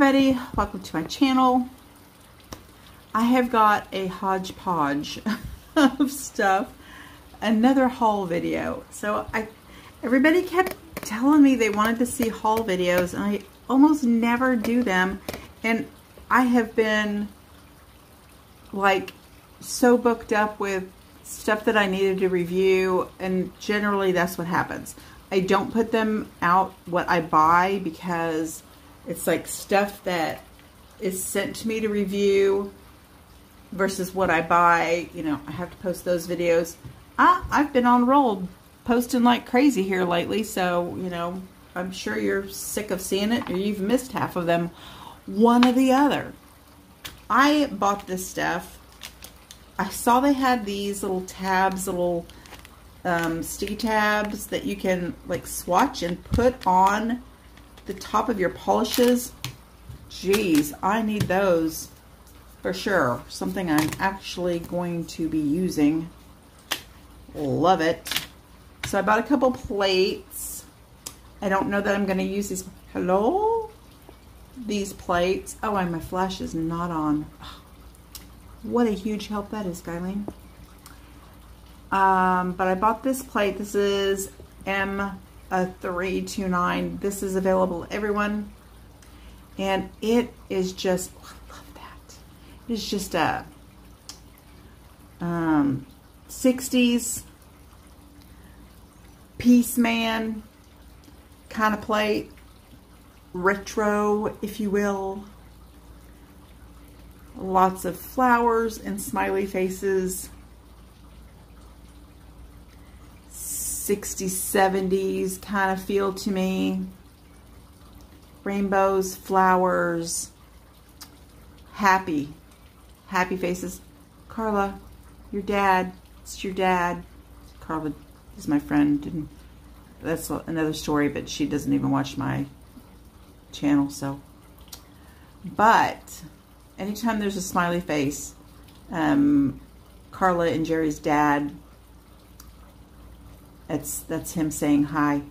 everybody, welcome to my channel. I have got a hodgepodge of stuff, another haul video. So I, everybody kept telling me they wanted to see haul videos and I almost never do them. And I have been like so booked up with stuff that I needed to review and generally that's what happens. I don't put them out what I buy because it's like stuff that is sent to me to review versus what I buy. You know, I have to post those videos. Ah, I've been on roll posting like crazy here lately, so, you know, I'm sure you're sick of seeing it or you've missed half of them. One or the other. I bought this stuff. I saw they had these little tabs, little um, sticky tabs that you can like swatch and put on the top of your polishes. Geez, I need those for sure. Something I'm actually going to be using. Love it. So I bought a couple plates. I don't know that I'm going to use these. Hello? These plates. Oh, and my flash is not on. What a huge help that is, Guylene. Um, but I bought this plate. This is M329. This is available to everyone. And it is just, oh, I love that. It's just a um, 60s Peace Man kind of plate. Retro, if you will. Lots of flowers and smiley faces. 60s, 70s kind of feel to me. Rainbows, flowers, happy, happy faces. Carla, your dad, it's your dad. Carla is my friend, and that's another story, but she doesn't even watch my channel, so. But, anytime there's a smiley face, um, Carla and Jerry's dad that's that's him saying hi.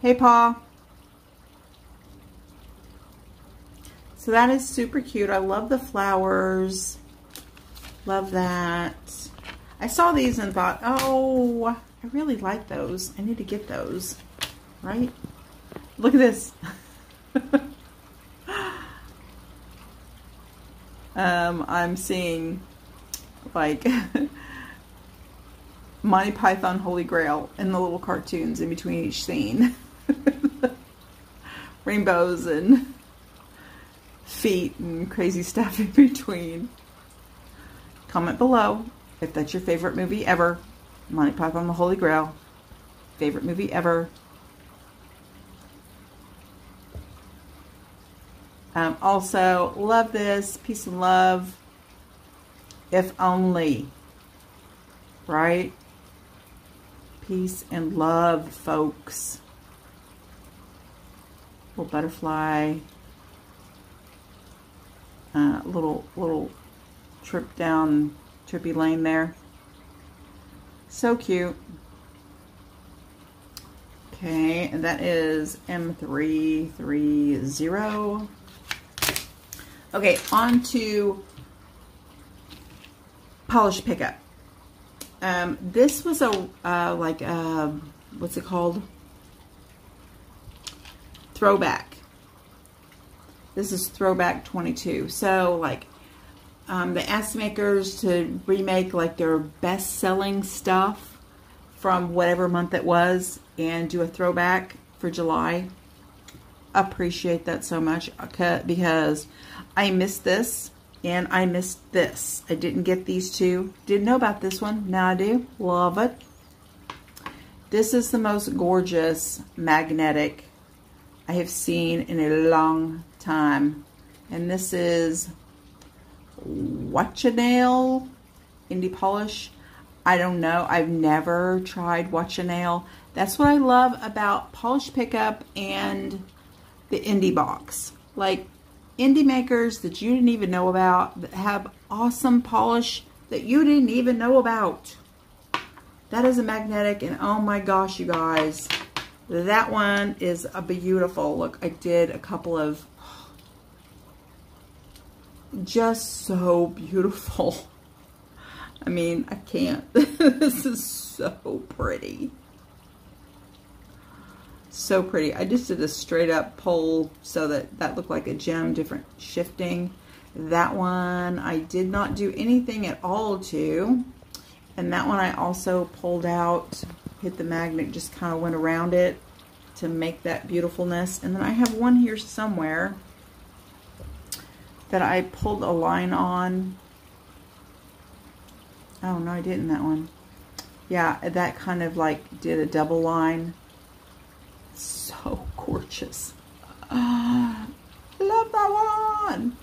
Hey, Paul. So that is super cute. I love the flowers. Love that. I saw these and thought, oh, I really like those. I need to get those, right? Look at this. um, I'm seeing like Monty Python Holy Grail and the little cartoons in between each scene. Rainbows and feet and crazy stuff in between. Comment below if that's your favorite movie ever. Monty Python the Holy Grail. Favorite movie ever. Um, also, love this. Peace and love. If only. Right? Peace and love, folks. Little butterfly. Uh, little little trip down trippy lane there. So cute. Okay, and that is M330. Okay, on to polish pickup. Um, this was a, uh, like, a, what's it called? Throwback. This is Throwback 22. So, like, um, they asked makers to remake, like, their best-selling stuff from whatever month it was and do a throwback for July. Appreciate that so much uh, because I missed this and I missed this. I didn't get these two. Didn't know about this one. Now I do. Love it. This is the most gorgeous magnetic I have seen in a long time. And this is Watch a Nail Indie Polish. I don't know. I've never tried Watch a Nail. That's what I love about Polish Pickup and the Indie Box. Like, indie makers that you didn't even know about that have awesome polish that you didn't even know about. That is a magnetic and oh my gosh, you guys. That one is a beautiful. Look, I did a couple of just so beautiful. I mean, I can't. this is so pretty. So pretty. I just did a straight up pull so that that looked like a gem, different shifting. That one I did not do anything at all to. And that one I also pulled out, hit the magnet, just kind of went around it to make that beautifulness. And then I have one here somewhere that I pulled a line on. Oh, no, I didn't that one. Yeah, that kind of like did a double line. So gorgeous. Uh, love that one.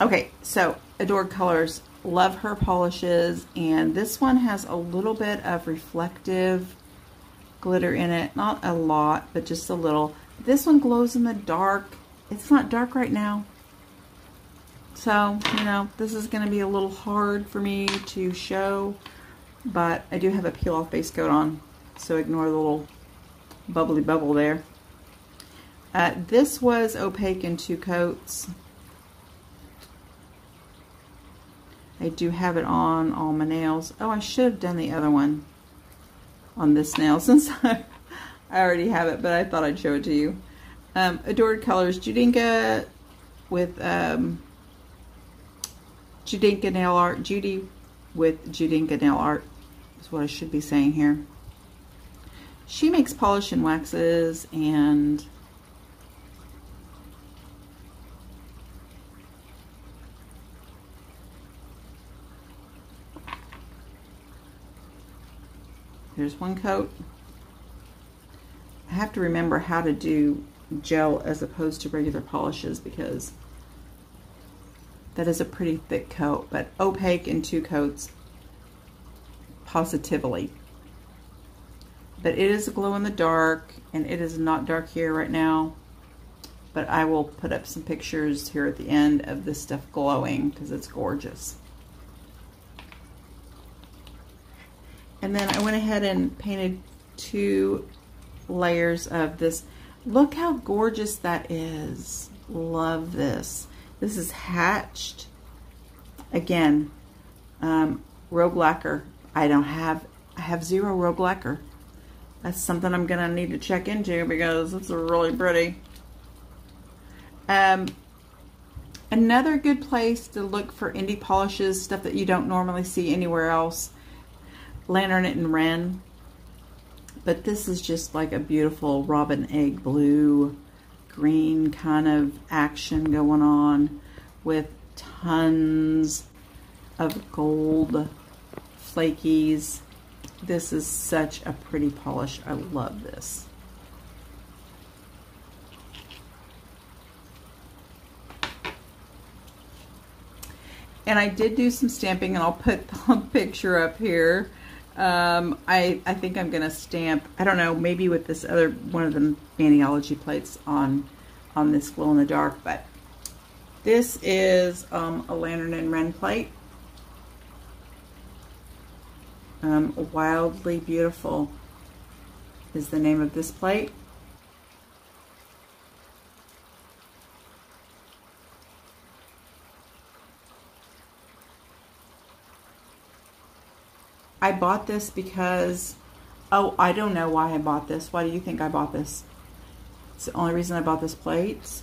Okay, so Adored Colors. Love her polishes. And this one has a little bit of reflective glitter in it. Not a lot, but just a little. This one glows in the dark. It's not dark right now. So, you know, this is going to be a little hard for me to show, but I do have a peel-off base coat on, so ignore the little bubbly bubble there. Uh, this was opaque in two coats. I do have it on all my nails. Oh, I should have done the other one on this nail since I, already have it, but I thought I'd show it to you. Um, Adored Colors Judinka with um, Judinka Nail Art, Judy with Judinka Nail Art is what I should be saying here. She makes polish and waxes and There's one coat. I have to remember how to do gel as opposed to regular polishes because that is a pretty thick coat, but opaque in two coats, positively. But it is a glow in the dark, and it is not dark here right now. But I will put up some pictures here at the end of this stuff glowing because it's gorgeous. And then I went ahead and painted two layers of this. Look how gorgeous that is. Love this. This is Hatched. Again, um, Rogue Lacquer. I don't have, I have zero Rogue Lacquer. That's something I'm going to need to check into because it's really pretty. Um, another good place to look for indie polishes, stuff that you don't normally see anywhere else. Lantern It and Wren. But this is just like a beautiful robin egg blue green kind of action going on with tons of gold flakies. This is such a pretty polish. I love this. And I did do some stamping, and I'll put the picture up here. Um, I, I think I'm going to stamp, I don't know, maybe with this other, one of the Maniology plates on, on this glow in the dark, but this is um, a Lantern and Wren plate. Um, Wildly Beautiful is the name of this plate. I bought this because, oh, I don't know why I bought this. Why do you think I bought this? It's the only reason I bought this plate.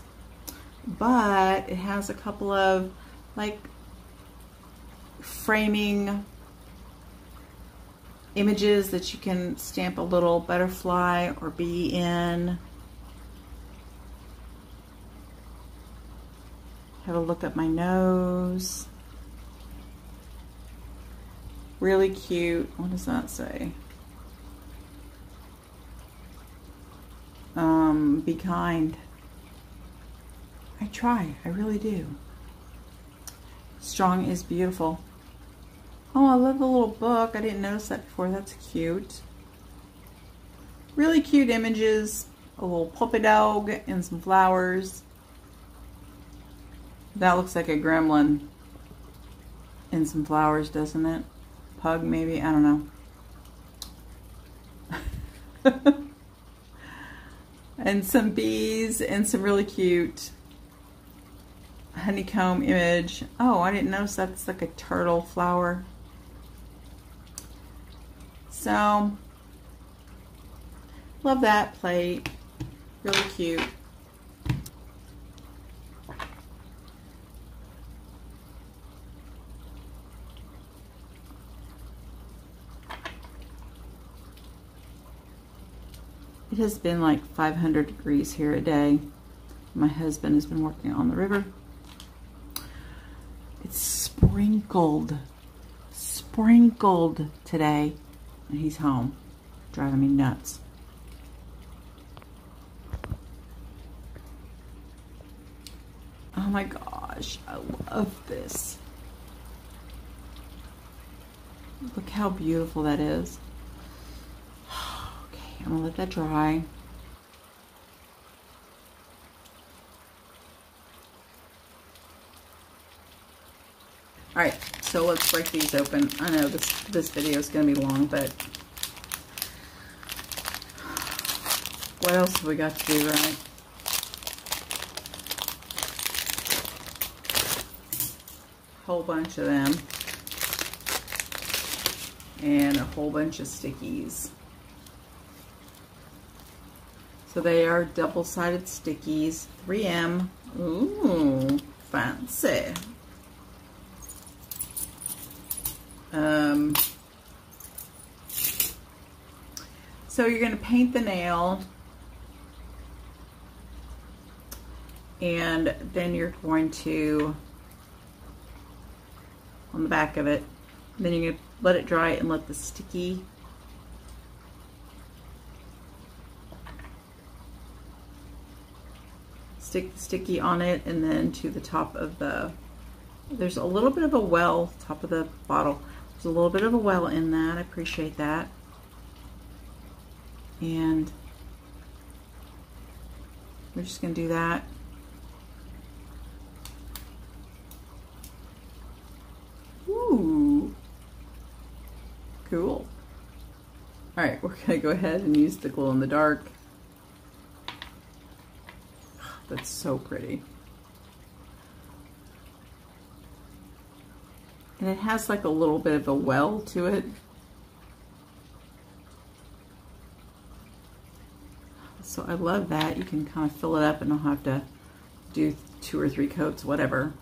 But it has a couple of, like, framing images that you can stamp a little butterfly or bee in. Have a look at my nose. Really cute. What does that say? Um, be kind. I try. I really do. Strong is beautiful. Oh, I love the little book. I didn't notice that before. That's cute. Really cute images. A little puppy dog and some flowers. That looks like a gremlin and some flowers, doesn't it? pug maybe, I don't know. and some bees and some really cute honeycomb image. Oh, I didn't notice that's like a turtle flower. So, love that plate. Really cute. It has been like 500 degrees here a day. My husband has been working on the river. It's sprinkled, sprinkled today, and he's home, driving me nuts. Oh my gosh, I love this. Look how beautiful that is. Okay, I'm gonna let that dry. All right, so let's break these open. I know this, this video is gonna be long, but what else have we got to do, right? Whole bunch of them. And a whole bunch of stickies. So they are double-sided stickies, 3M. Ooh, fancy. Um, so you're going to paint the nail. And then you're going to on the back of it then you're going to let it dry and let the sticky stick the sticky on it and then to the top of the there's a little bit of a well top of the bottle there's a little bit of a well in that I appreciate that and we're just gonna do that Ooh, cool. All right, we're gonna go ahead and use the glow in the dark. That's so pretty. And it has like a little bit of a well to it. So I love that. You can kind of fill it up and I'll have to do two or three coats, whatever.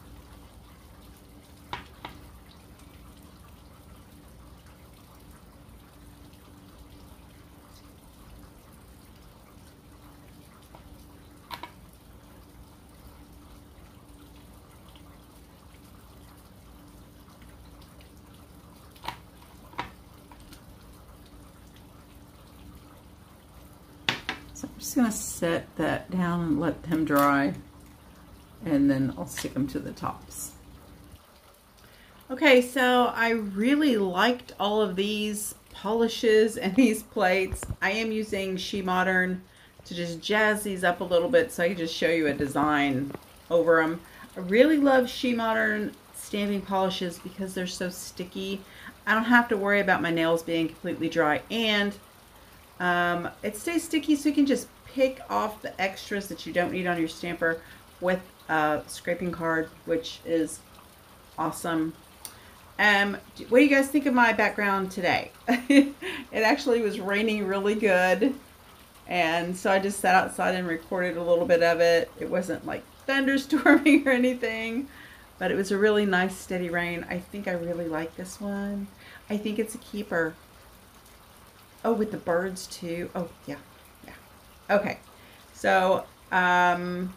So I'm just gonna set that down and let them dry and then I'll stick them to the tops. Okay, so I really liked all of these polishes and these plates. I am using She Modern to just jazz these up a little bit so I can just show you a design over them. I really love She Modern stamping polishes because they're so sticky. I don't have to worry about my nails being completely dry and um, it stays sticky so you can just pick off the extras that you don't need on your stamper with a scraping card, which is awesome. Um, what do you guys think of my background today? it actually was raining really good. And so I just sat outside and recorded a little bit of it. It wasn't like thunderstorming or anything, but it was a really nice steady rain. I think I really like this one. I think it's a keeper. Oh, with the birds too. Oh, yeah. Yeah. Okay. So, um,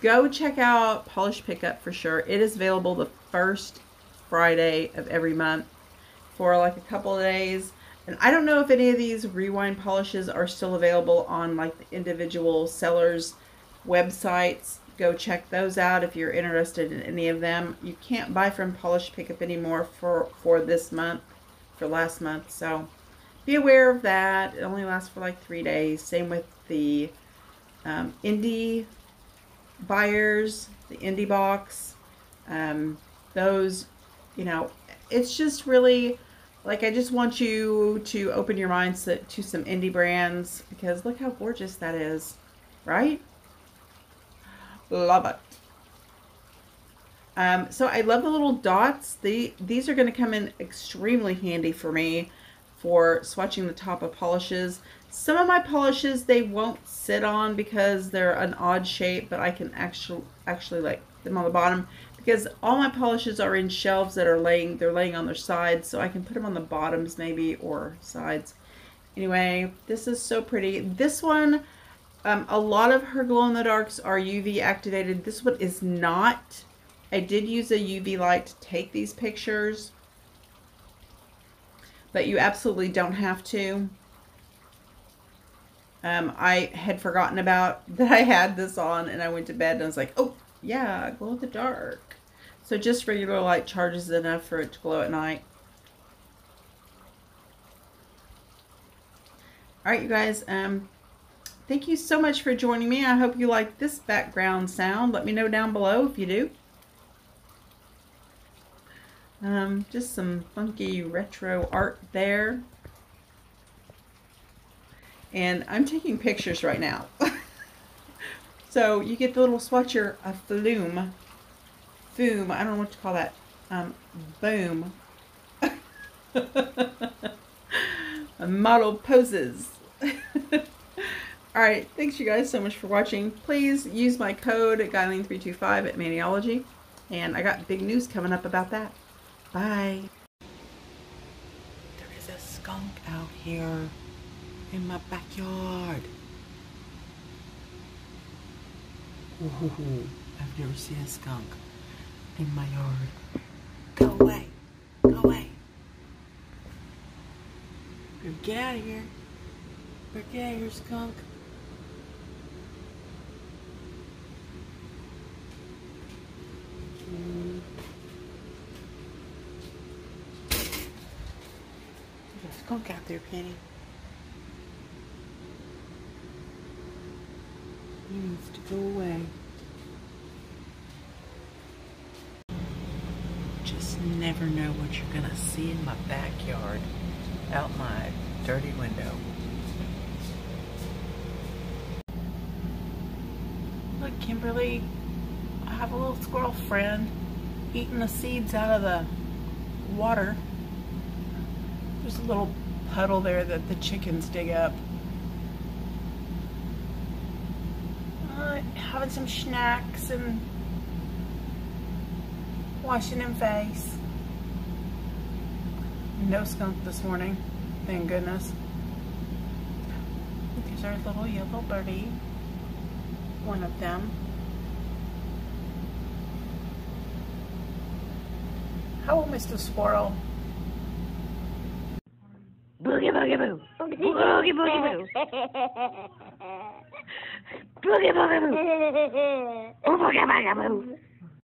go check out Polish Pickup for sure. It is available the first Friday of every month for like a couple of days. And I don't know if any of these rewind polishes are still available on like the individual sellers websites. Go check those out if you're interested in any of them. You can't buy from Polish Pickup anymore for, for this month, for last month. So be aware of that. It only lasts for like three days. Same with the um, indie buyers, the indie box. Um, those, you know, it's just really like I just want you to open your minds to, to some indie brands because look how gorgeous that is. right? Love it. Um, so I love the little dots. The, these are going to come in extremely handy for me for swatching the top of polishes. Some of my polishes they won't sit on because they're an odd shape, but I can actually actually like them on the bottom because all my polishes are in shelves that are laying they're laying on their sides, so I can put them on the bottoms maybe or sides. Anyway, this is so pretty. This one, um, a lot of her glow in the darks are UV activated. This one is not. I did use a UV light to take these pictures, but you absolutely don't have to. Um, I had forgotten about that I had this on and I went to bed and I was like, oh, yeah, glow in the dark. So just regular light charges enough for it to glow at night. All right, you guys, um, thank you so much for joining me. I hope you like this background sound. Let me know down below if you do. Um, just some funky retro art there. And I'm taking pictures right now. so you get the little swatcher of flume. Foom. I don't know what to call that. Um, boom. model poses. Alright, thanks you guys so much for watching. Please use my code Guylene325 at Maniology. And I got big news coming up about that. Bye. There is a skunk out here in my backyard. Ooh, I've never seen a skunk in my yard. Go away. Go away. Get out of here. Get out of here, skunk. Mm. Skunk out there, Penny. He needs to go away. Just never know what you're gonna see in my backyard, out my dirty window. Look, Kimberly, I have a little squirrel friend eating the seeds out of the water. There's a little puddle there that the chickens dig up. Uh, having some snacks and washing him face. No skunk this morning, thank goodness. There's our little yellow birdie, one of them. How old Mr. Squirrel? Boogie boo. Boogie boogie boo. Boogie boogie boo. Oh, boogie boogie boo.